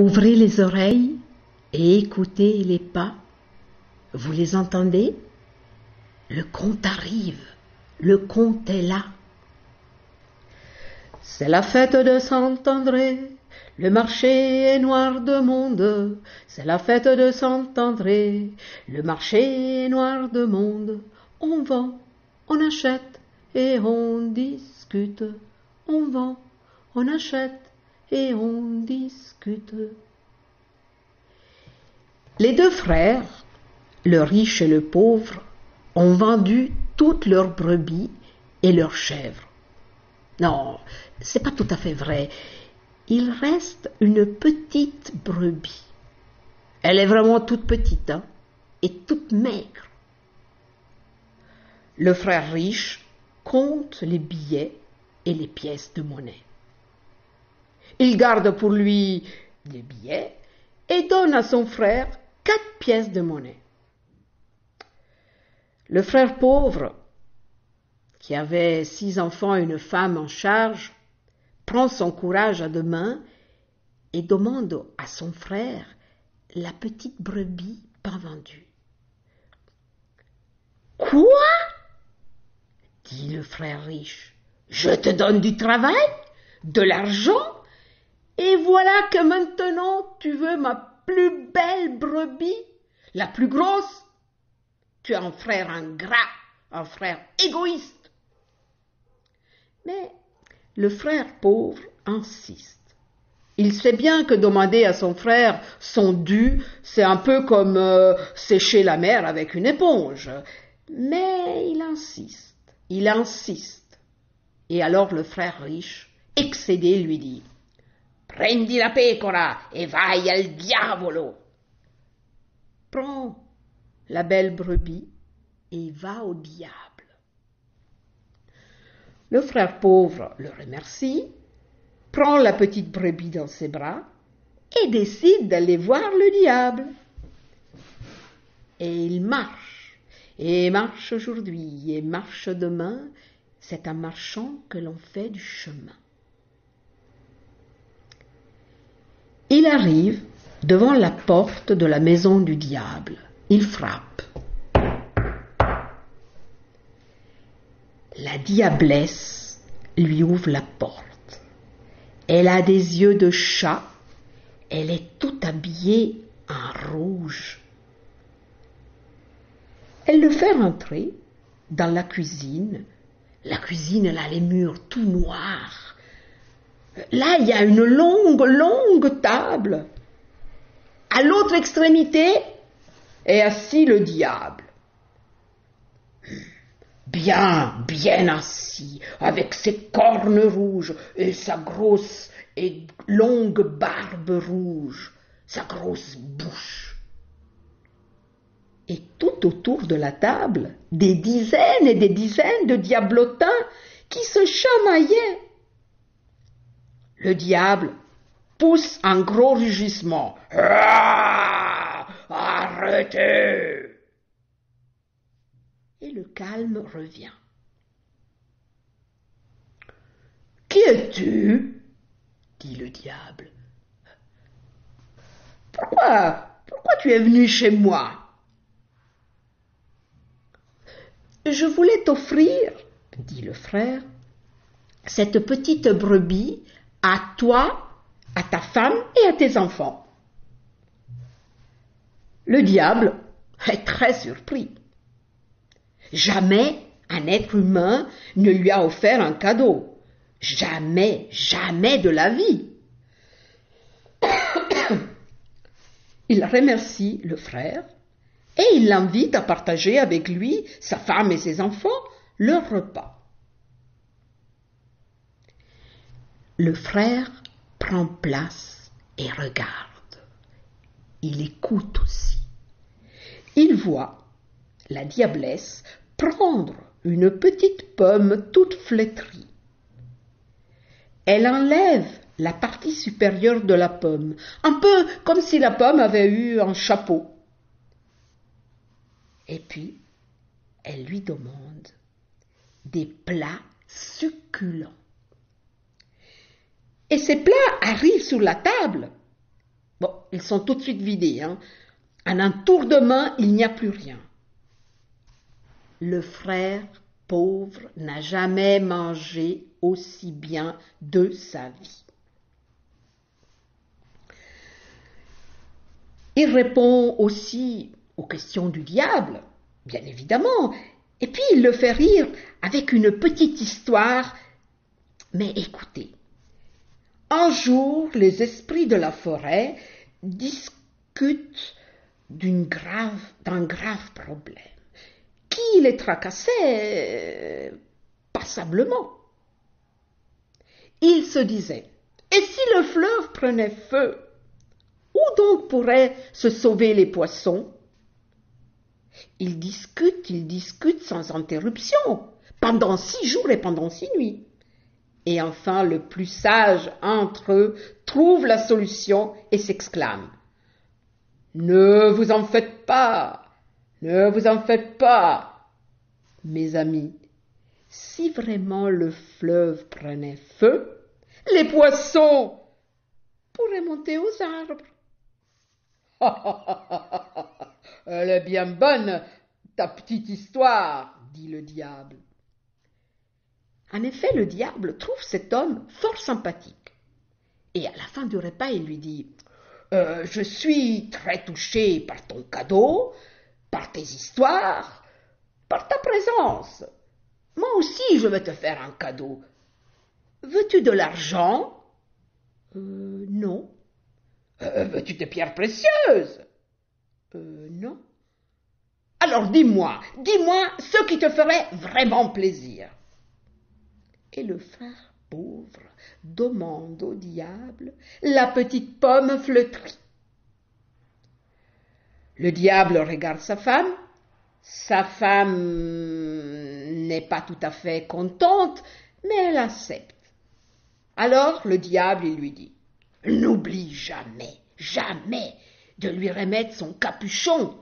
Ouvrez les oreilles et écoutez les pas. Vous les entendez? Le conte arrive, le conte est là. C'est la fête de Saint-André, le marché est noir de monde. C'est la fête de Saint-André, le marché est noir de monde. On vend, on achète et on discute. On vend, on achète et on discute. Les deux frères, le riche et le pauvre, ont vendu toutes leurs brebis et leurs chèvres. Non, c'est pas tout à fait vrai. Il reste une petite brebis. Elle est vraiment toute petite, hein, et toute maigre. Le frère riche compte les billets et les pièces de monnaie. Il garde pour lui des billets et donne à son frère quatre pièces de monnaie. Le frère pauvre, qui avait six enfants et une femme en charge, prend son courage à deux mains et demande à son frère la petite brebis pas vendue. Quoi? dit le frère riche. Je te donne du travail, de l'argent, et voilà que maintenant tu veux ma plus belle brebis, la plus grosse. Tu es un frère ingrat, un frère égoïste. Mais le frère pauvre insiste. Il sait bien que demander à son frère son dû, c'est un peu comme euh, sécher la mer avec une éponge. Mais il insiste, il insiste. Et alors le frère riche, excédé, lui dit Prendi la pecora e vai al diavolo. Prends la belle brebis et va au diable. Le frère pauvre le remercie, prend la petite brebis dans ses bras et décide d'aller voir le diable. Et il marche, et marche aujourd'hui, et marche demain, c'est en marchant que l'on fait du chemin. Il arrive devant la porte de la maison du diable. Il frappe. La diablesse lui ouvre la porte. Elle a des yeux de chat. Elle est tout habillée en rouge. Elle le fait rentrer dans la cuisine. La cuisine, elle a les murs tout noirs. Là, il y a une longue, longue table. À l'autre extrémité est assis le diable. Bien, bien assis, avec ses cornes rouges et sa grosse et longue barbe rouge, sa grosse bouche. Et tout autour de la table, des dizaines et des dizaines de diablotins qui se chamaillaient le diable pousse un gros rugissement. Ah, arrêtez Et le calme revient. Qui es-tu? dit le diable. Pourquoi Pourquoi tu es venu chez moi? Je voulais t'offrir, dit le frère, cette petite brebis à toi, à ta femme et à tes enfants. Le diable est très surpris. Jamais un être humain ne lui a offert un cadeau. Jamais, jamais de la vie. Il remercie le frère et il l'invite à partager avec lui, sa femme et ses enfants, leur repas. Le frère prend place et regarde. Il écoute aussi. Il voit la diablesse prendre une petite pomme toute flétrie. Elle enlève la partie supérieure de la pomme, un peu comme si la pomme avait eu un chapeau. Et puis, elle lui demande des plats succulents et ces plats arrivent sur la table. Bon, ils sont tout de suite vidés. Hein. En un tour de main, il n'y a plus rien. Le frère pauvre n'a jamais mangé aussi bien de sa vie. Il répond aussi aux questions du diable, bien évidemment, et puis il le fait rire avec une petite histoire. Mais écoutez, un jour, les esprits de la forêt discutent d'un grave, problème qui les tracassait? Passablement. Ils se disaient, et si le fleuve prenait feu, où donc pourraient se sauver les poissons? Ils discutent, ils discutent sans interruption, pendant six jours et pendant six nuits. Et enfin, le plus sage entre eux trouve la solution et s'exclame. Ne vous en faites pas, ne vous en faites pas, mes amis. Si vraiment le fleuve prenait feu, les poissons pourraient monter aux arbres. Elle est bien bonne, ta petite histoire, dit le diable. En effet, le diable trouve cet homme fort sympathique. Et à la fin du repas, il lui dit euh, Je suis très touché par ton cadeau, par tes histoires, par ta présence. Moi aussi, je vais te faire un cadeau. Veux-tu de l'argent? Euh, Non. Euh, veux-tu des pierres précieuses? Non. Alors dis-moi, dis-moi ce qui te ferait vraiment plaisir. Le frère pauvre demande au diable la petite pomme flétrie. Le diable regarde sa femme. Sa femme n'est pas tout à fait contente, mais elle accepte. Alors le diable lui dit N'oublie jamais, jamais de lui remettre son capuchon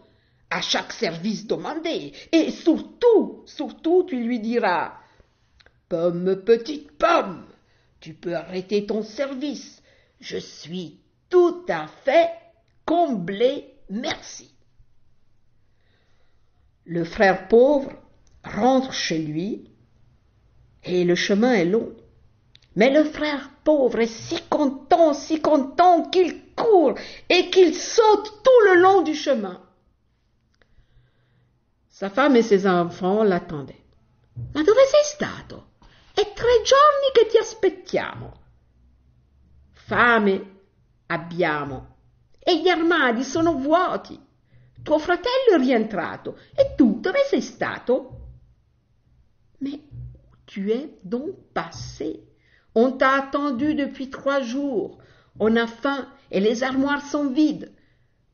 à chaque service demandé. Et surtout, surtout, tu lui diras Pomme, petite pomme, tu peux arrêter ton service. Je suis tout à fait comblé, merci. Le frère pauvre rentre chez lui et le chemin est long. Mais le frère pauvre est si content, si content qu'il court et qu'il saute tout le long du chemin. Sa femme e ses enfants l'attendaient. Ma stato? È tre giorni che ti aspettiamo. Fame abbiamo e gli armadi sono vuoti. Tuo fratello è rientrato e tu dove sei stato? Mais tu es donc passé? On t'a attendu depuis trois jours. On a faim et les armoires sont vides.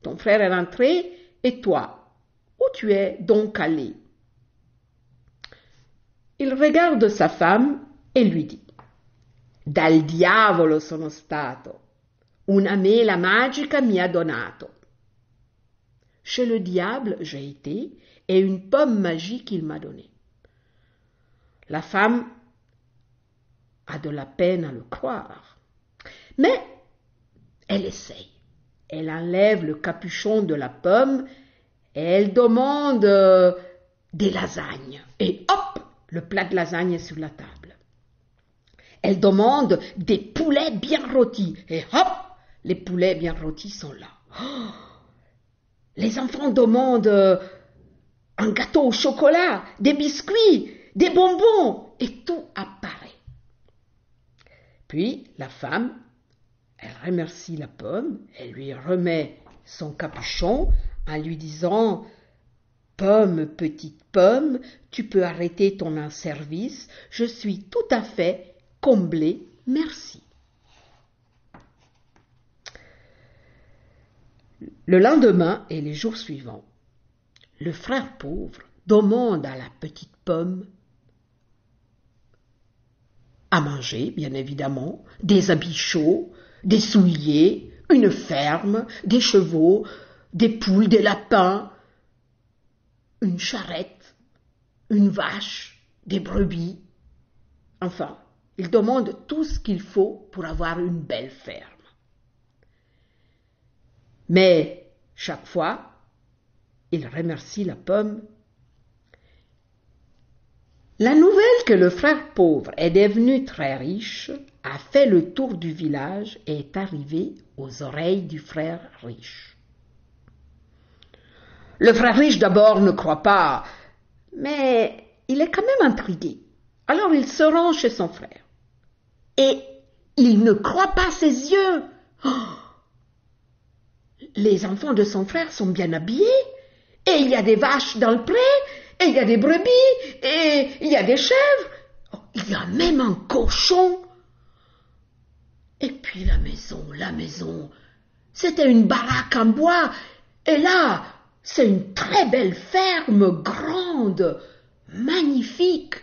Ton frère est rentré et toi, où tu es donc allé? Il regarde sa femme e lui dit Dal diavolo sono stato. Una mela magica mi ha donato. Chez le diable j'ai été et une pomme magique il m'a donnée. La femme a de la peine à le croire. Mais elle essaye. Elle enlève le capuchon de la pomme et elle demande euh, des lasagnes. Et hop, le plat de lasagne est sur la table. Elle demande des poulets bien rôtis. Et hop, les poulets bien rôtis sont là. Oh, les enfants demandent euh, un gâteau au chocolat, des biscuits, des bonbons, et tout apparaît. Puis la femme, elle remercie la pomme, elle lui remet son capuchon en lui disant Pomme, petite pomme, tu peux arrêter ton service, je suis tout à fait comblée, merci. Le lendemain et les jours suivants, le frère pauvre demande à la petite pomme à manger, bien évidemment, des habits chauds, des souliers, une ferme, des chevaux, des poules, des lapins, une charrette, une vache, des brebis. Enfin, il demande tout ce qu'il faut pour avoir une belle ferme. Mais chaque fois, il remercie la pomme. La nouvelle que le frère pauvre est devenu très riche a fait le tour du village et est arrivée aux oreilles du frère riche. Le frère riche d'abord ne croit pas, mais il est quand même intrigué. Alors il se rend chez son frère. Et il ne croit pas ses yeux. Les enfants de son frère sont bien habillés, et il y a des vaches dans le pré, et il y a des brebis, et il y a des chèvres. Oh, il y a même un cochon. Et puis la maison, la maison, c'était une baraque en bois, et là, c'est une très belle ferme, grande, magnifique.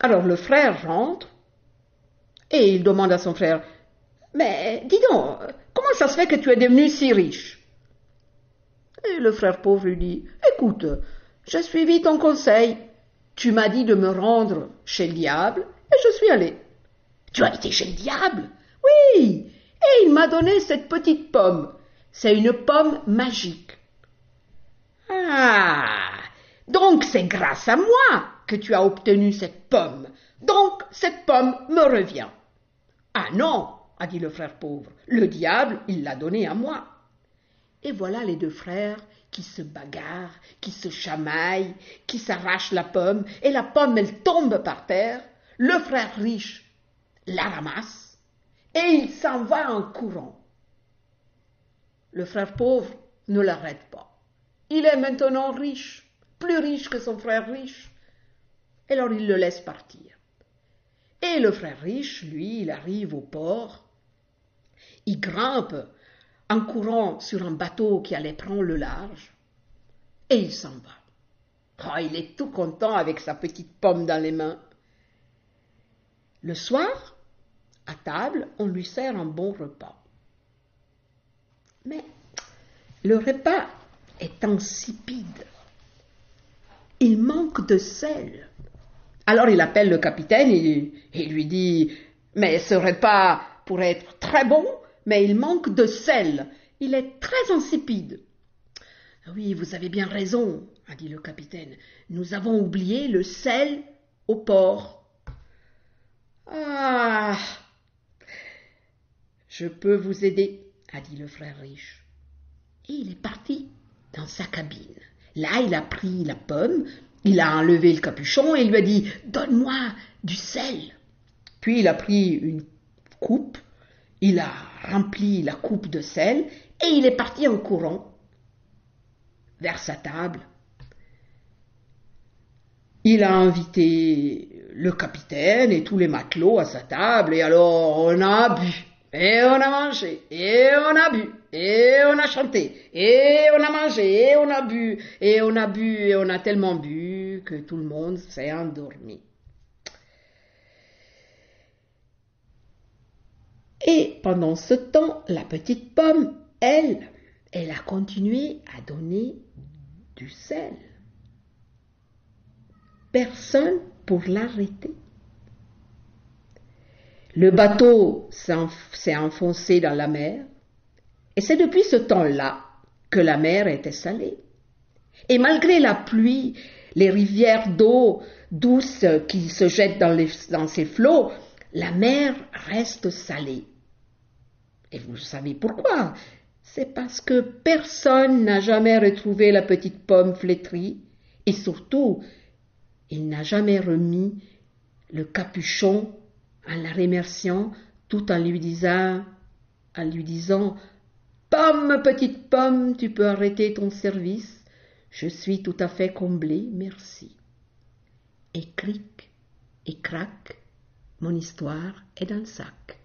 Alors le frère rentre, et il demande à son frère, Mais dis donc, comment ça se fait que tu es devenu si riche? Et le frère pauvre lui dit, Écoute, j'ai suivi ton conseil. Tu m'as dit de me rendre chez le diable, et je suis allé. Tu as été chez le diable? Oui, et il m'a donné cette petite pomme. C'est une pomme magique. Ah Donc c'est grâce à moi que tu as obtenu cette pomme. Donc cette pomme me revient. Ah non, a dit le frère pauvre, le diable, il l'a donnée à moi. Et voilà les deux frères qui se bagarrent, qui se chamaillent, qui s'arrachent la pomme, et la pomme, elle tombe par terre. Le frère riche la ramasse, et il s'en va en courant. Le frère pauvre ne l'arrête pas. Il est maintenant riche, plus riche que son frère riche. Alors il le laisse partir. Et le frère riche, lui, il arrive au port, il grimpe en courant sur un bateau qui allait prendre le large, et il s'en va. Oh, il est tout content avec sa petite pomme dans les mains. Le soir, à table, on lui sert un bon repas. Mais le repas est insipide. Il manque de sel. Alors il appelle le capitaine et, lui dit Mais ce repas pourrait être très bon, mais il manque de sel. Il est très insipide. Oui, vous avez bien raison, a dit le capitaine. Nous avons oublié le sel au port. Ah. Je peux vous aider, a dit le frère riche. Et il est parti dans sa cabine. Là, il a pris la pomme, il a enlevé le capuchon et il lui a dit Donne-moi du sel. Puis il a pris une coupe, il a rempli la coupe de sel et il est parti en courant vers sa table. Il a invité le capitaine et tous les matelots à sa table et alors on a bu et on a mangé et on a bu et on a chanté, et on a mangé, et on a bu, et on a bu, et on a tellement bu que tout le monde s'est endormi. Et pendant ce temps, la petite pomme, elle, elle a continué à donner du sel. Personne pour l'arrêter. Le bateau s'est enfoncé dans la mer et c'est depuis ce temps-là que la mer était salée. Et malgré la pluie, les rivières d'eau douce qui se jettent dans, ses flots, la mer reste salée. Et vous savez pourquoi? C'est parce que personne n'a jamais retrouvé la petite pomme flétrie, et surtout, il n'a jamais remis le capuchon en la remerciant tout en lui disant, en lui disant Petite pomme, tu peux arrêter ton service. Je suis tout à fait comblé, merci. Et cric et crac, mon histoire est dans le sac.